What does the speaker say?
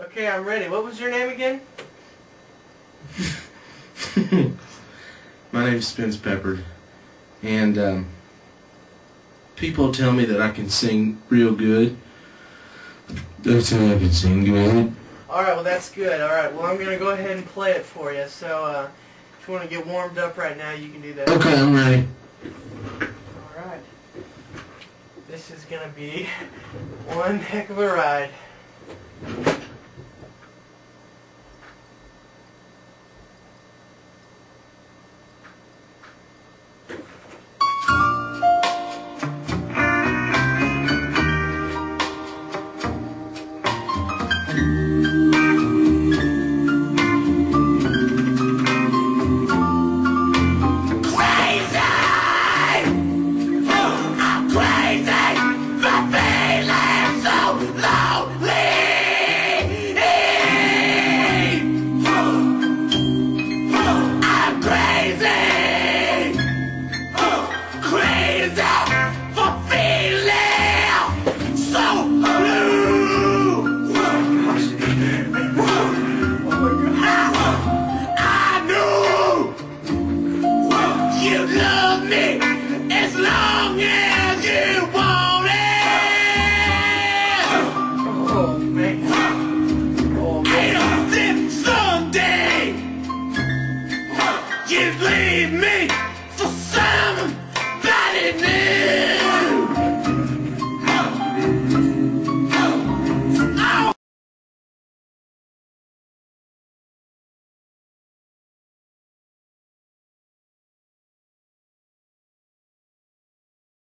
Okay, I'm ready. What was your name again? My name's Spence Peppered, and um, people tell me that I can sing real good. They tell me I can sing good. Alright, well that's good. Alright, well I'm going to go ahead and play it for you. So uh, if you want to get warmed up right now, you can do that. Okay, I'm ready. Alright. This is going to be one heck of a ride. あっ。Leave me!